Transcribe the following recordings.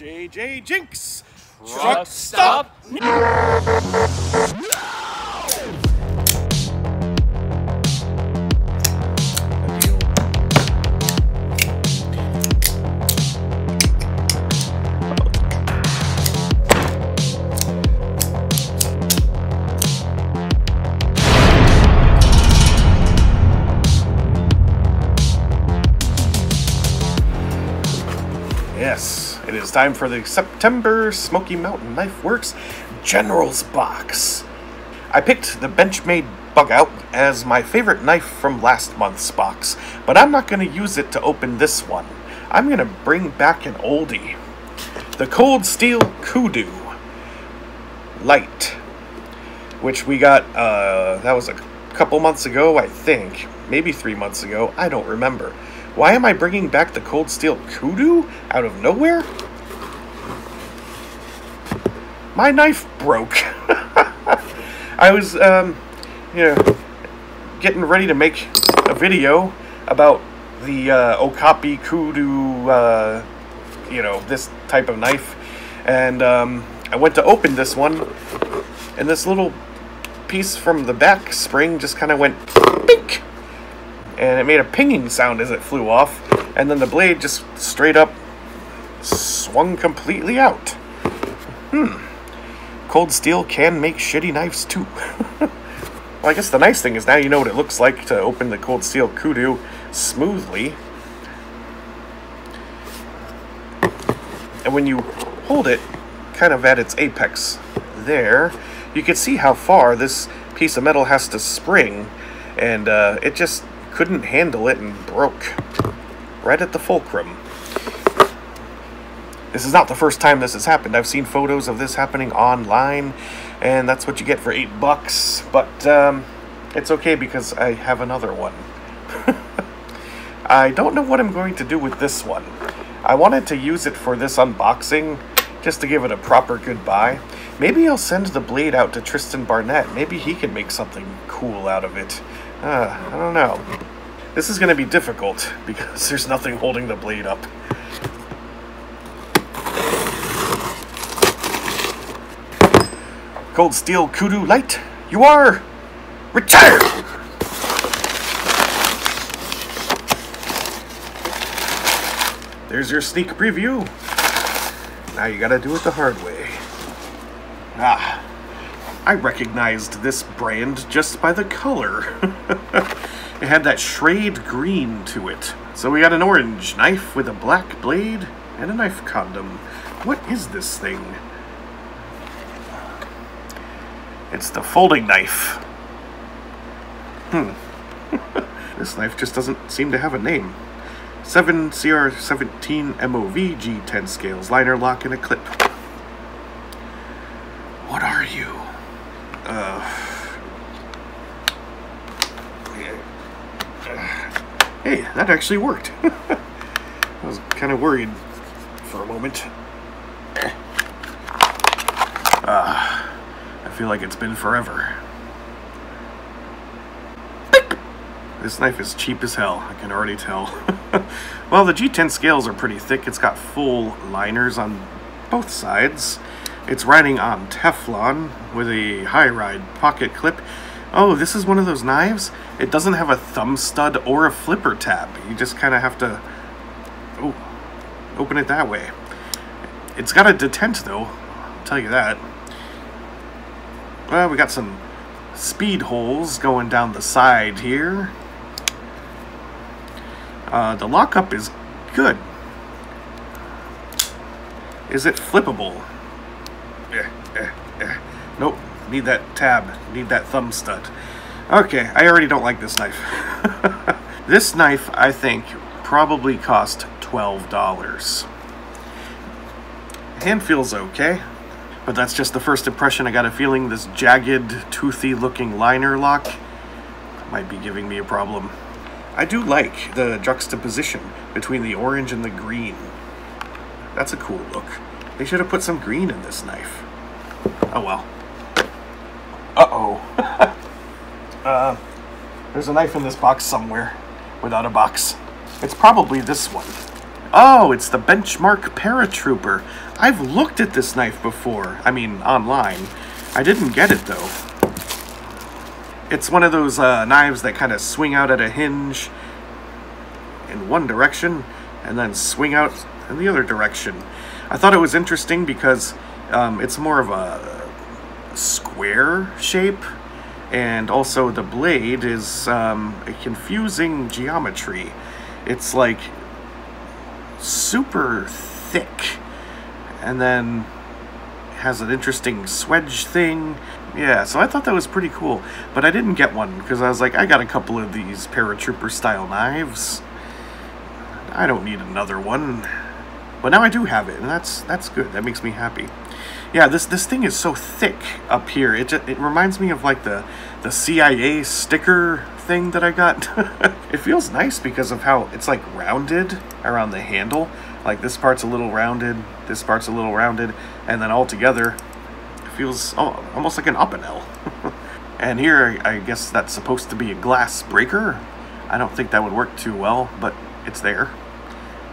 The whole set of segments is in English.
JJ Jinks. Truck stop. Yes, it is time for the September Smoky Mountain Knife Works General's Box. I picked the Benchmade Bug Out as my favorite knife from last month's box, but I'm not going to use it to open this one. I'm going to bring back an oldie. The Cold Steel Kudu Lite, which we got, uh, that was a couple months ago, I think. Maybe three months ago, I don't remember. Why am I bringing back the Cold Steel Kudu out of nowhere? My knife broke. I was, um, you know, getting ready to make a video about the uh, Okapi Kudu, uh, you know, this type of knife. And um, I went to open this one, and this little piece from the back spring just kind of went bink and it made a pinging sound as it flew off, and then the blade just straight up swung completely out. Hmm. Cold steel can make shitty knives too. well, I guess the nice thing is now you know what it looks like to open the cold steel kudu smoothly. And when you hold it kind of at its apex there, you can see how far this piece of metal has to spring, and uh, it just couldn't handle it and broke right at the fulcrum. This is not the first time this has happened. I've seen photos of this happening online, and that's what you get for eight bucks. But um, it's okay because I have another one. I don't know what I'm going to do with this one. I wanted to use it for this unboxing, just to give it a proper goodbye. Maybe I'll send the blade out to Tristan Barnett. Maybe he can make something cool out of it. Uh, I don't know. This is going to be difficult because there's nothing holding the blade up. Cold Steel Kudu Lite, you are retired! There's your sneak preview. Now you gotta do it the hard way. Ah, I recognized this brand just by the color. it had that Schrade green to it. So we got an orange knife with a black blade and a knife condom. What is this thing? It's the folding knife. Hmm. this knife just doesn't seem to have a name. 7CR17 MOV G10 scales, liner lock, and a clip. What are you? Uh, hey, that actually worked. I was kind of worried for a moment. Ah, uh, I feel like it's been forever. This knife is cheap as hell, I can already tell. well, the G10 scales are pretty thick. It's got full liners on both sides. It's riding on Teflon with a high ride pocket clip. Oh, this is one of those knives? It doesn't have a thumb stud or a flipper tab. You just kind of have to oh, open it that way. It's got a detent though, I'll tell you that. Well, we got some speed holes going down the side here. Uh, the lockup is good. Is it flippable? Eh, eh, eh. Nope. Need that tab. Need that thumb stud. Okay, I already don't like this knife. this knife, I think, probably cost $12. Hand feels okay, but that's just the first impression. I got a feeling this jagged, toothy looking liner lock might be giving me a problem. I do like the juxtaposition between the orange and the green. That's a cool look. They should have put some green in this knife. Oh well. Uh-oh. uh, there's a knife in this box somewhere without a box. It's probably this one. Oh, it's the Benchmark Paratrooper. I've looked at this knife before. I mean, online. I didn't get it, though. It's one of those uh, knives that kind of swing out at a hinge in one direction and then swing out in the other direction. I thought it was interesting because um, it's more of a square shape and also the blade is um, a confusing geometry. It's like super thick and then has an interesting swedge thing. Yeah, so I thought that was pretty cool, but I didn't get one because I was like, I got a couple of these paratrooper style knives. I don't need another one. But now I do have it, and that's that's good. That makes me happy. Yeah, this this thing is so thick up here. It just, it reminds me of like the the CIA sticker thing that I got. it feels nice because of how it's like rounded around the handle. Like this part's a little rounded, this part's a little rounded, and then all together it feels almost like an Opinel. and here, I guess that's supposed to be a glass breaker. I don't think that would work too well, but it's there.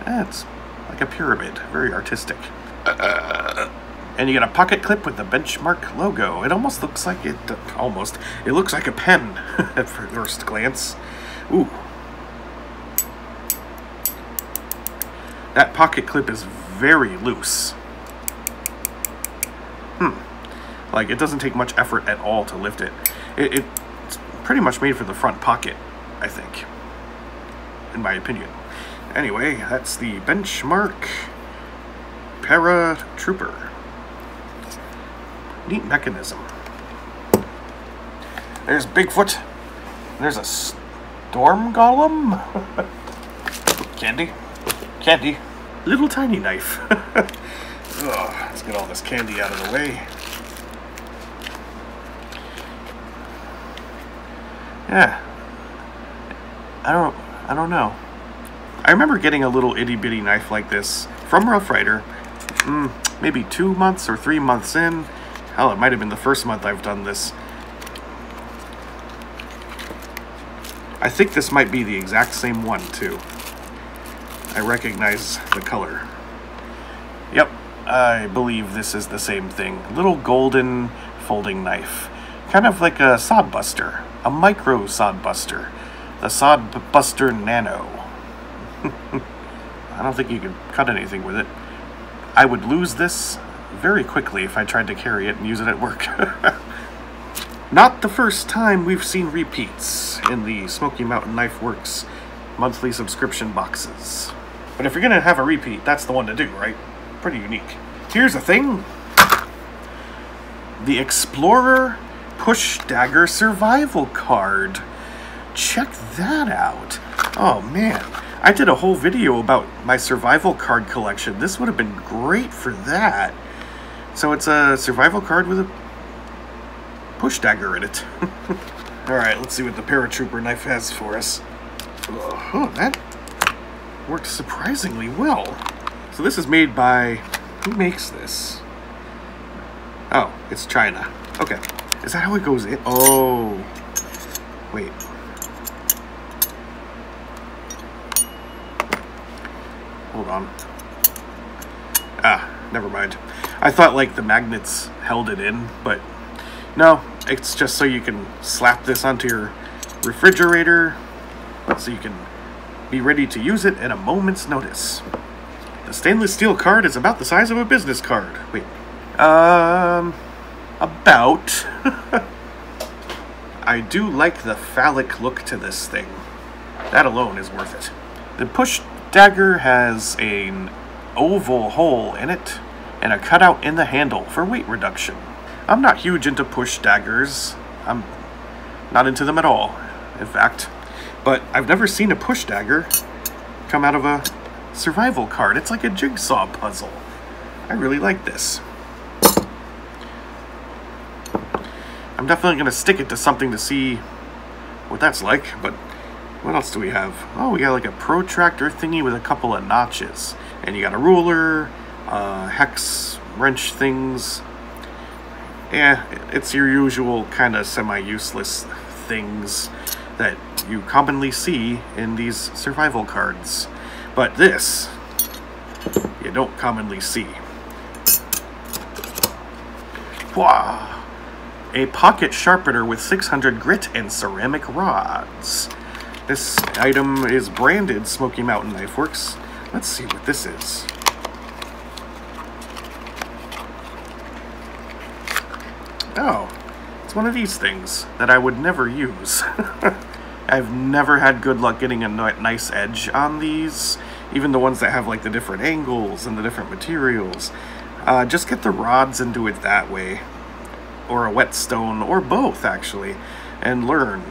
It's like a pyramid, very artistic. Uh, uh, uh, uh and you got a pocket clip with the benchmark logo. It almost looks like it, almost, it looks like a pen at first glance. Ooh. That pocket clip is very loose. Hmm. Like, it doesn't take much effort at all to lift it. it. It's pretty much made for the front pocket, I think. In my opinion. Anyway, that's the benchmark paratrooper. Neat mechanism. There's Bigfoot. There's a storm golem. candy. Candy. Little tiny knife. let's get all this candy out of the way. Yeah. I don't I don't know. I remember getting a little itty bitty knife like this from Rough Rider, mm, maybe two months or three months in. Hell, it might have been the first month I've done this. I think this might be the exact same one, too. I recognize the color. Yep, I believe this is the same thing. Little golden folding knife. Kind of like a sod buster. A micro sod buster. The sod buster nano. I don't think you could cut anything with it. I would lose this very quickly if I tried to carry it and use it at work. Not the first time we've seen repeats in the Smoky Mountain Knife Works monthly subscription boxes. But if you're gonna have a repeat, that's the one to do, right? Pretty unique. Here's a thing. The Explorer Push Dagger Survival Card. Check that out. Oh man, I did a whole video about my survival card collection. This would have been great for that. So it's a survival card with a push dagger in it. Alright, let's see what the paratrooper knife has for us. Oh, that worked surprisingly well. So this is made by... Who makes this? Oh, it's China. Okay. Is that how it goes in? Oh. Wait. Hold on. Ah, never mind. I thought like the magnets held it in, but no, it's just so you can slap this onto your refrigerator so you can be ready to use it at a moment's notice. The stainless steel card is about the size of a business card. Wait. Um, about. I do like the phallic look to this thing. That alone is worth it. The push dagger has an oval hole in it and a cutout in the handle for weight reduction. I'm not huge into push daggers. I'm not into them at all, in fact. But I've never seen a push dagger come out of a survival card. It's like a jigsaw puzzle. I really like this. I'm definitely going to stick it to something to see what that's like, but what else do we have? Oh, we got like a protractor thingy with a couple of notches. And you got a ruler, uh, hex wrench things. Yeah, it's your usual kind of semi-useless things that you commonly see in these survival cards. But this, you don't commonly see. Wow. A pocket sharpener with 600 grit and ceramic rods. This item is branded Smoky Mountain Knife Works. Let's see what this is. Oh, it's one of these things that I would never use. I've never had good luck getting a nice edge on these, even the ones that have like the different angles and the different materials. Uh, just get the rods and do it that way, or a whetstone, or both actually, and learn.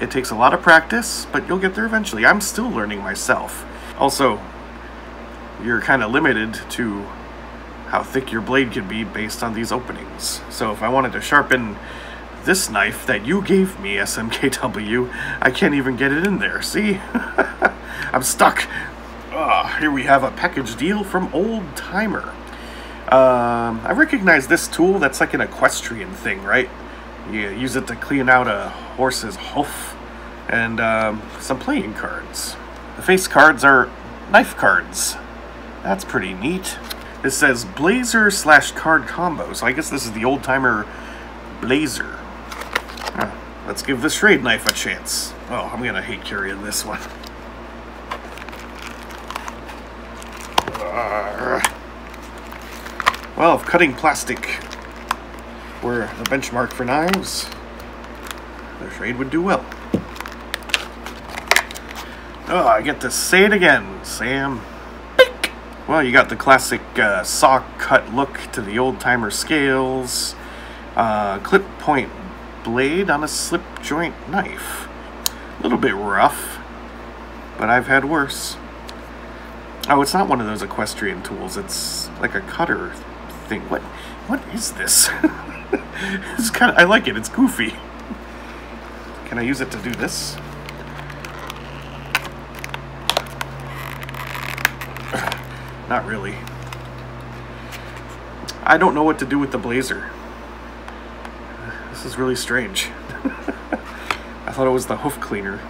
It takes a lot of practice, but you'll get there eventually. I'm still learning myself. Also, you're kind of limited to how thick your blade can be based on these openings. So if I wanted to sharpen this knife that you gave me, SMKW, I can't even get it in there, see? I'm stuck. Uh, here we have a package deal from Old Timer. Um, I recognize this tool, that's like an equestrian thing, right? You use it to clean out a horse's hoof. And um, some playing cards. The face cards are knife cards. That's pretty neat. It says Blazer slash card combo, so I guess this is the old-timer Blazer. Huh. Let's give the Schrade knife a chance. Oh, I'm gonna hate carrying this one. Uh, well, if cutting plastic were a benchmark for knives, the Schrade would do well. Oh, I get to say it again, Sam. Well, you got the classic uh, saw cut look to the old timer scales, uh, clip point blade on a slip joint knife. A little bit rough, but I've had worse. Oh, it's not one of those equestrian tools. It's like a cutter thing. What? What is this? it's kind of. I like it. It's goofy. Can I use it to do this? Not really. I don't know what to do with the blazer. This is really strange. I thought it was the hoof cleaner.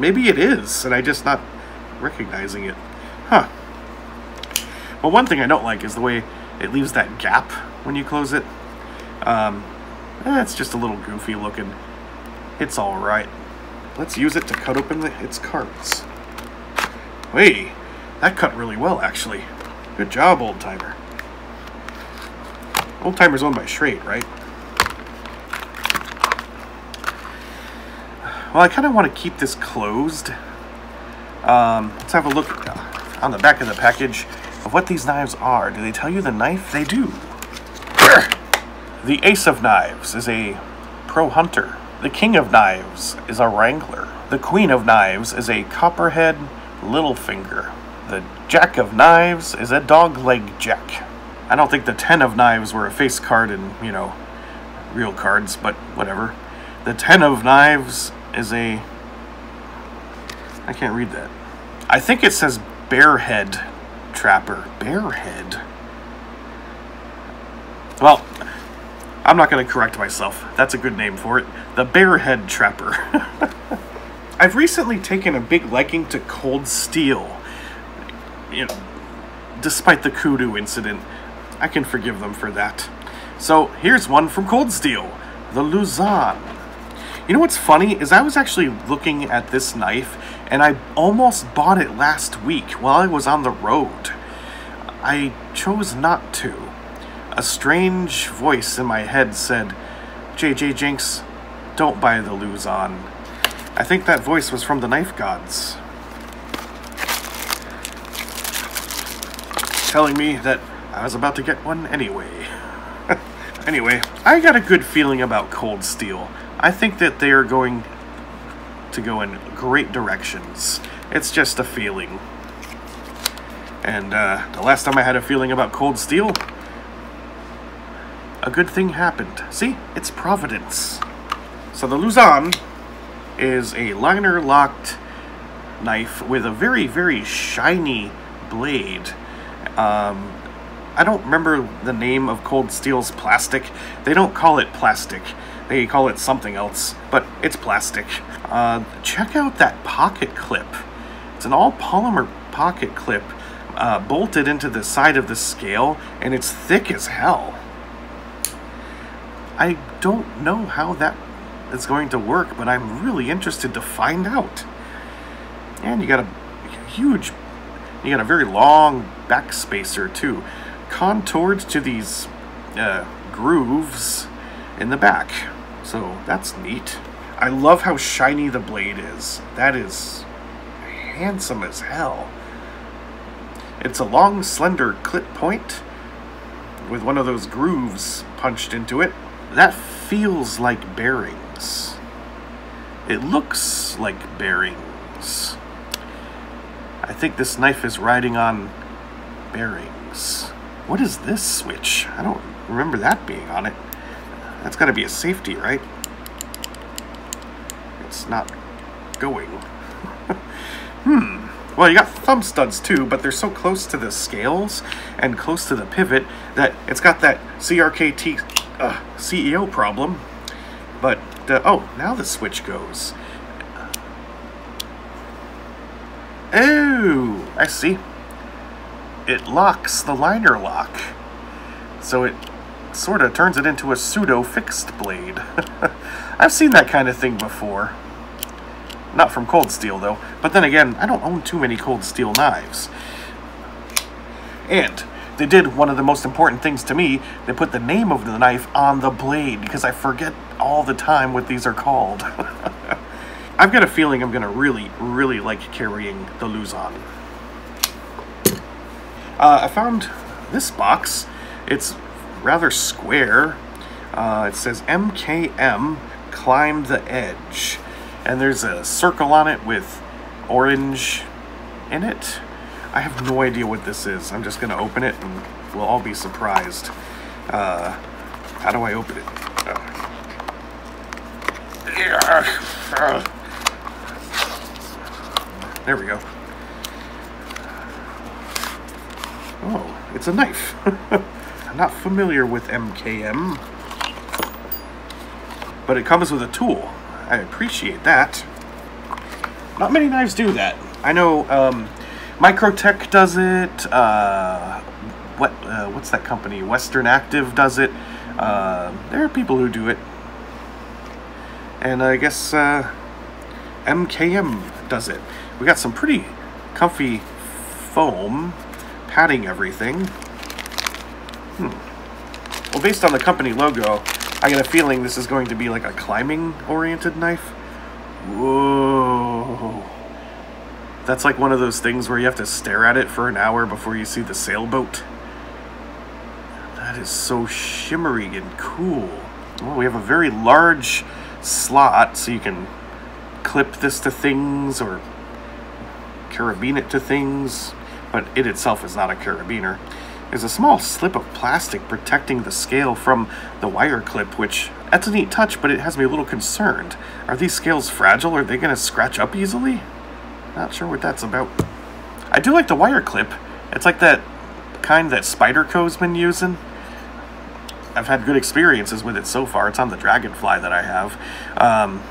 Maybe it is, and I just not recognizing it. Huh. Well, one thing I don't like is the way it leaves that gap when you close it. Um, it's just a little goofy looking. It's alright. Let's use it to cut open the, its cards. Hey, that cut really well, actually. Good job, Old Timer. Old Timer's owned by Schrade, right? Well, I kind of want to keep this closed. Um, let's have a look on the back of the package of what these knives are. Do they tell you the knife? They do. The Ace of Knives is a pro hunter. The King of Knives is a wrangler. The Queen of Knives is a copperhead little finger. The Jack of Knives is a dog leg jack. I don't think the Ten of Knives were a face card in, you know, real cards, but whatever. The Ten of Knives is a... I can't read that. I think it says Bearhead Trapper. Bearhead? Well, I'm not going to correct myself. That's a good name for it. The Bearhead Trapper. I've recently taken a big liking to Cold Steel you know, despite the Kudu incident, I can forgive them for that. So here's one from Cold Steel, the Luzon. You know what's funny is I was actually looking at this knife and I almost bought it last week while I was on the road. I chose not to. A strange voice in my head said, JJ Jinks, don't buy the Luzon. I think that voice was from the knife gods. Telling me that I was about to get one anyway. anyway, I got a good feeling about Cold Steel. I think that they are going to go in great directions. It's just a feeling. And uh, the last time I had a feeling about Cold Steel, a good thing happened. See? It's Providence. So the Luzon is a liner-locked knife with a very, very shiny blade um, I don't remember the name of Cold Steel's plastic. They don't call it plastic. They call it something else, but it's plastic. Uh, check out that pocket clip. It's an all polymer pocket clip. uh, bolted into the side of the scale, and it's thick as hell. I don't know how that is going to work, but I'm really interested to find out. And you got a huge, you got a very long back spacer too, contoured to these uh, grooves in the back. So that's neat. I love how shiny the blade is. That is handsome as hell. It's a long, slender clip point with one of those grooves punched into it. That feels like bearings. It looks like bearings. I think this knife is riding on bearings. What is this switch? I don't remember that being on it. That's got to be a safety, right? It's not going. hmm. Well, you got thumb studs too, but they're so close to the scales and close to the pivot that it's got that CRKT uh, CEO problem. But, uh, oh, now the switch goes. Oh, I see. It locks the liner lock. So it sort of turns it into a pseudo fixed blade. I've seen that kind of thing before. Not from Cold Steel, though. But then again, I don't own too many Cold Steel knives. And they did one of the most important things to me. They put the name of the knife on the blade, because I forget all the time what these are called. I've got a feeling I'm going to really, really like carrying the Luzon. Uh, I found this box. It's rather square. Uh, it says MKM Climb the Edge. And there's a circle on it with orange in it. I have no idea what this is. I'm just going to open it and we'll all be surprised. Uh, how do I open it? Uh, there we go. Oh, it's a knife. I'm not familiar with MKM. But it comes with a tool. I appreciate that. Not many knives do that. I know um, Microtech does it. Uh, what uh, what's that company? Western Active does it. Uh, there are people who do it, and I guess MKM uh, does it. We got some pretty comfy foam padding everything. Hmm. Well, based on the company logo, I get a feeling this is going to be like a climbing-oriented knife. Whoa. That's like one of those things where you have to stare at it for an hour before you see the sailboat. That is so shimmery and cool. Well, we have a very large slot, so you can clip this to things or carabine it to things, but it itself is not a carabiner. There's a small slip of plastic protecting the scale from the wire clip, which, that's a neat touch, but it has me a little concerned. Are these scales fragile? Are they going to scratch up easily? Not sure what that's about. I do like the wire clip. It's like that kind that Spyderco's been using. I've had good experiences with it so far. It's on the Dragonfly that I have. Um,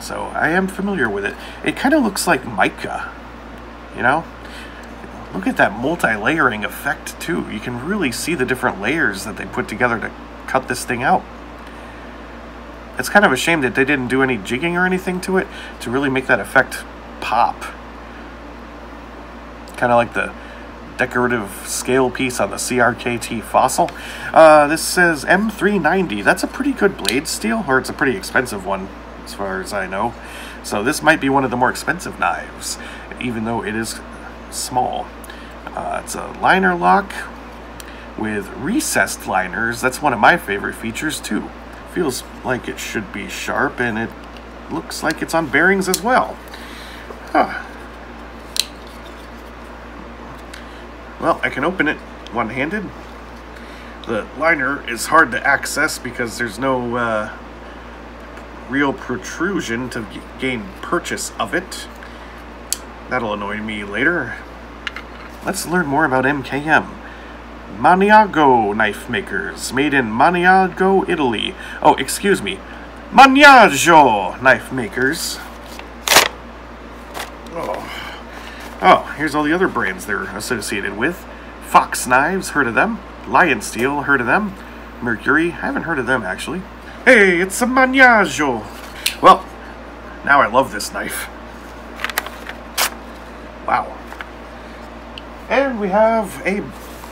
so I am familiar with it. It kind of looks like mica you know? Look at that multi-layering effect too. You can really see the different layers that they put together to cut this thing out. It's kind of a shame that they didn't do any jigging or anything to it to really make that effect pop. Kind of like the decorative scale piece on the CRKT fossil. Uh, this says M390. That's a pretty good blade steel, or it's a pretty expensive one as far as I know. So this might be one of the more expensive knives even though it is small. Uh, it's a liner lock with recessed liners. That's one of my favorite features too. Feels like it should be sharp and it looks like it's on bearings as well. Huh. Well, I can open it one-handed. The liner is hard to access because there's no uh, real protrusion to gain purchase of it. That'll annoy me later. Let's learn more about MKM. Maniago knife makers, made in Maniago, Italy. Oh, excuse me. Maniago knife makers. Oh. Oh, here's all the other brands they're associated with. Fox Knives, heard of them. Lion Steel, heard of them. Mercury, I haven't heard of them actually. Hey, it's a Maniago. Well, now I love this knife. Wow. And we have a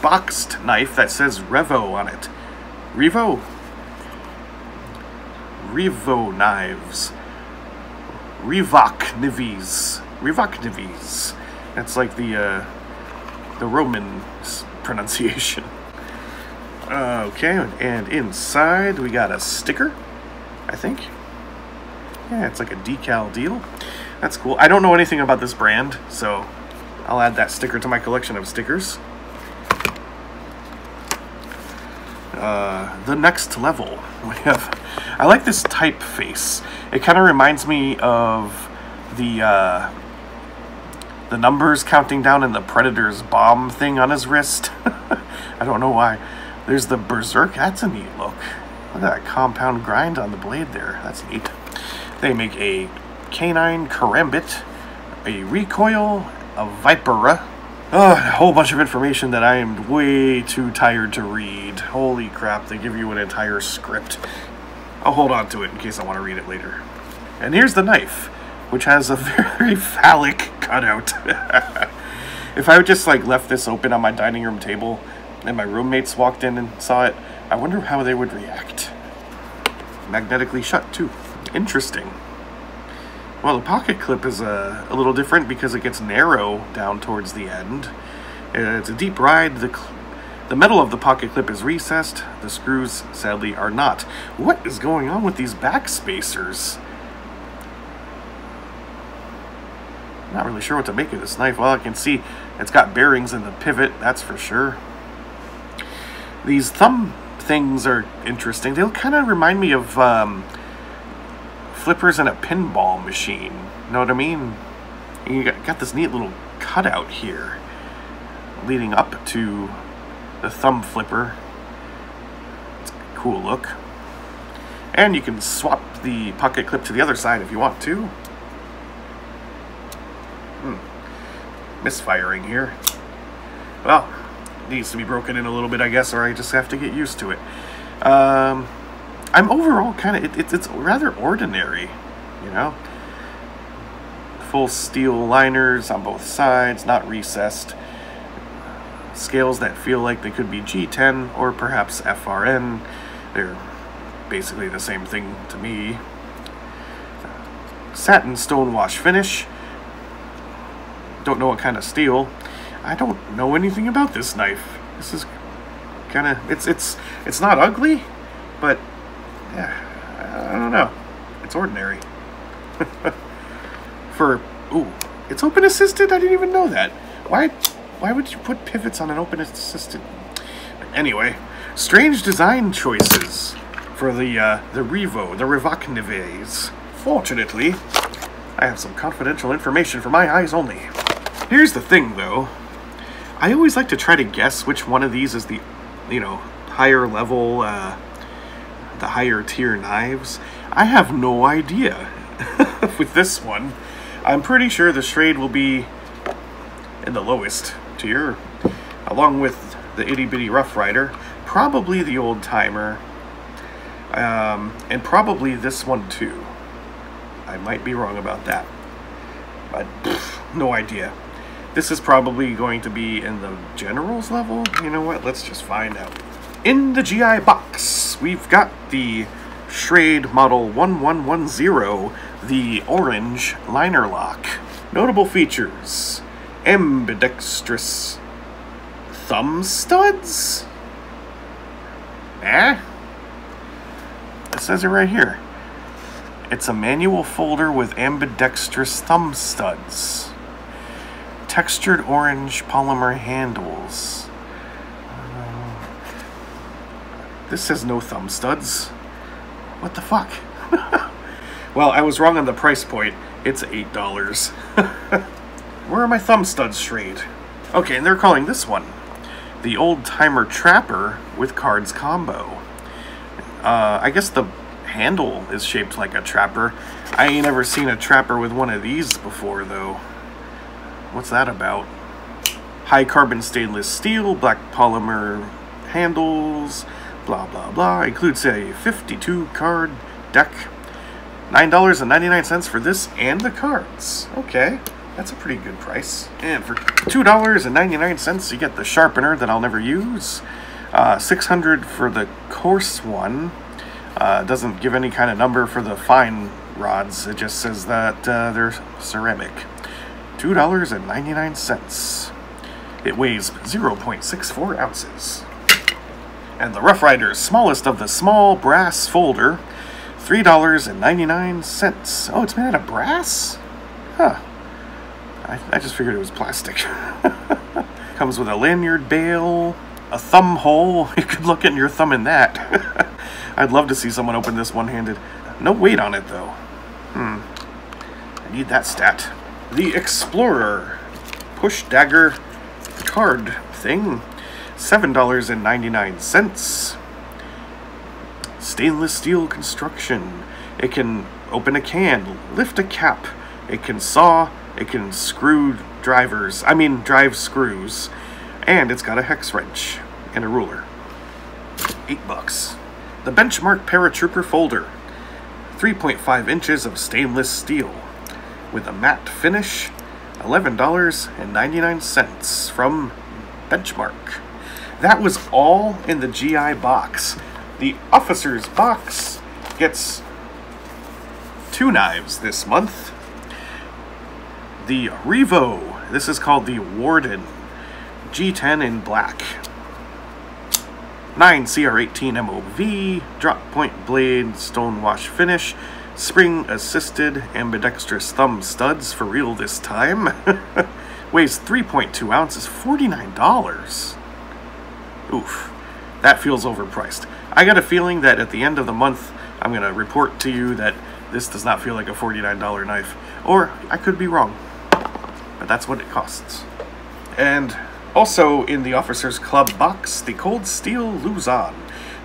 boxed knife that says Revo on it. Revo? Revo knives. Revok Nives. Revok Nives. That's like the, uh, the Roman pronunciation. Okay, and inside we got a sticker, I think. Yeah, it's like a decal deal. That's cool. I don't know anything about this brand, so I'll add that sticker to my collection of stickers. Uh, the next level, we have... I like this typeface. It kind of reminds me of the, uh, the numbers counting down and the Predator's bomb thing on his wrist. I don't know why. There's the Berserk. That's a neat look. Look at that compound grind on the blade there. That's neat. They make a canine karambit, a recoil, a vipera. A whole bunch of information that I am way too tired to read. Holy crap, they give you an entire script. I'll hold on to it in case I want to read it later. And here's the knife, which has a very phallic cutout. if I would just like left this open on my dining room table and my roommates walked in and saw it, I wonder how they would react. Magnetically shut too. Interesting. Well, the pocket clip is uh, a little different because it gets narrow down towards the end. Uh, it's a deep ride. The, the metal of the pocket clip is recessed. The screws, sadly, are not. What is going on with these back spacers? Not really sure what to make of this knife. Well, I can see it's got bearings in the pivot, that's for sure. These thumb things are interesting. They kind of remind me of um, flippers in a pinball machine. Know what I mean? you got, got this neat little cutout here leading up to the thumb flipper. It's a cool look. And you can swap the pocket clip to the other side if you want to. Hmm. Misfiring here. Well, needs to be broken in a little bit, I guess, or I just have to get used to it. Um, I'm overall kind of, it, it, it's rather ordinary, you know? Full steel liners on both sides, not recessed. Scales that feel like they could be G10 or perhaps FRN. They're basically the same thing to me. Satin stonewash finish. Don't know what kind of steel. I don't know anything about this knife. This is kind of it's it's it's not ugly, but yeah, I don't know. It's ordinary. For ooh, it's open assisted. I didn't even know that. Why why would you put pivots on an open assisted? Anyway, strange design choices for the uh, the Revo, the Revocnives. Fortunately, I have some confidential information for my eyes only. Here's the thing, though. I always like to try to guess which one of these is the, you know, higher level, uh, the higher tier knives. I have no idea with this one. I'm pretty sure the Schrade will be in the lowest tier, along with the itty bitty Rough Rider, probably the old timer, um, and probably this one too. I might be wrong about that, but pff, no idea. This is probably going to be in the generals level. You know what? Let's just find out. In the GI box, we've got the Schrade Model 1110, the orange liner lock. Notable features. Ambidextrous thumb studs? Eh? It says it right here. It's a manual folder with ambidextrous thumb studs textured orange polymer handles. Uh, this says no thumb studs. What the fuck? well, I was wrong on the price point. It's $8. Where are my thumb studs Schrade? Okay, and they're calling this one the Old Timer Trapper with Cards Combo. Uh, I guess the handle is shaped like a trapper. I ain't ever seen a trapper with one of these before, though. What's that about? High carbon stainless steel, black polymer handles, blah blah blah. Includes a 52 card deck. $9.99 for this and the cards. Okay, that's a pretty good price. And for $2.99 you get the sharpener that I'll never use. Uh, 600 for the coarse one. Uh, doesn't give any kind of number for the fine rods. It just says that uh, they're ceramic. $2.99. It weighs 0.64 ounces. And the Rough Riders, smallest of the small brass folder, $3.99. Oh, it's made out of brass? Huh. I, I just figured it was plastic. Comes with a lanyard bail, a thumb hole. You could look in your thumb in that. I'd love to see someone open this one-handed. No weight on it, though. Hmm. I need that stat. The Explorer push dagger card thing. $7.99. Stainless steel construction. It can open a can, lift a cap. It can saw. It can screw drivers. I mean, drive screws. And it's got a hex wrench and a ruler. Eight bucks. The Benchmark Paratrooper folder. 3.5 inches of stainless steel with a matte finish. $11.99 from Benchmark. That was all in the GI box. The officer's box gets two knives this month. The Revo, this is called the Warden G10 in black. 9 CR18 MOV, drop point blade, stonewash finish, spring assisted ambidextrous thumb studs for real this time. Weighs 3.2 ounces, $49. Oof, that feels overpriced. I got a feeling that at the end of the month, I'm going to report to you that this does not feel like a $49 knife. Or I could be wrong, but that's what it costs. And also in the Officers Club box, the Cold Steel Luzon.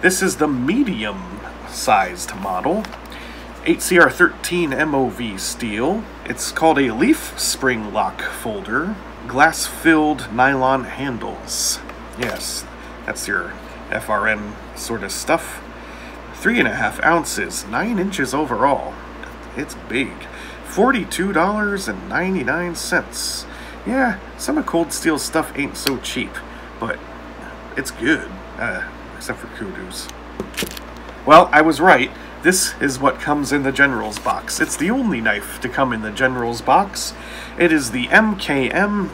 This is the medium-sized model. 8CR13 MOV steel. It's called a leaf spring lock folder. Glass-filled nylon handles. Yes, that's your FRN sort of stuff. Three and a half ounces, nine inches overall. It's big. $42.99. Yeah, some of Cold Steel stuff ain't so cheap, but it's good, uh, except for kudos. Well, I was right. This is what comes in the General's box. It's the only knife to come in the General's box. It is the MKM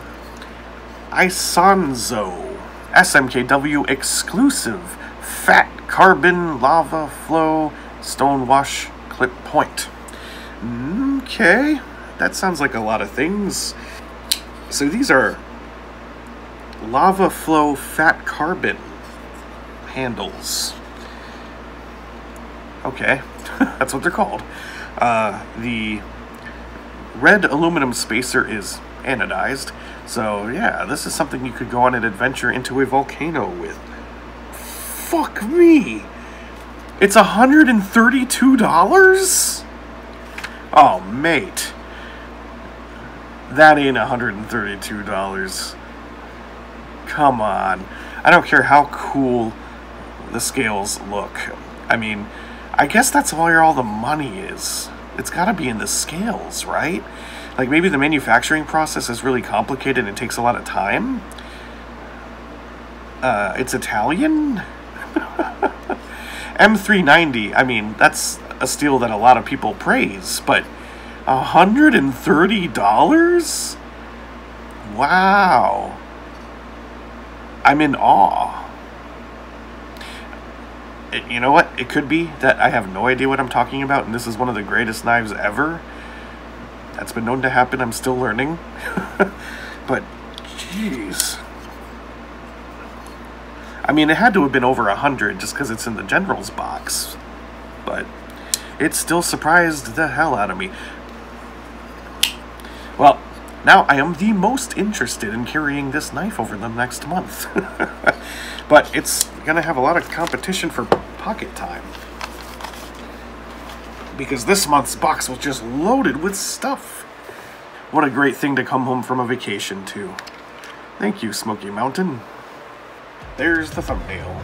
Isonzo SMKW exclusive fat carbon lava flow stonewash clip point. Okay, that sounds like a lot of things. So these are lava flow fat carbon handles. Okay, that's what they're called. Uh, the red aluminum spacer is anodized. So yeah, this is something you could go on an adventure into a volcano with. Fuck me! It's $132? Oh, mate. That ain't $132. Come on. I don't care how cool the scales look. I mean, I guess that's where all the money is. It's gotta be in the scales, right? Like maybe the manufacturing process is really complicated and takes a lot of time. Uh, it's Italian? M390, I mean, that's a steel that a lot of people praise, but $130? Wow. I'm in awe. It, you know what? It could be that I have no idea what I'm talking about, and this is one of the greatest knives ever. That's been known to happen. I'm still learning. but, jeez. I mean, it had to have been over a hundred just because it's in the general's box. But it still surprised the hell out of me. Well, now I am the most interested in carrying this knife over the next month. but it's going to have a lot of competition for pocket time because this month's box was just loaded with stuff. What a great thing to come home from a vacation to. Thank you, Smoky Mountain. There's the thumbnail.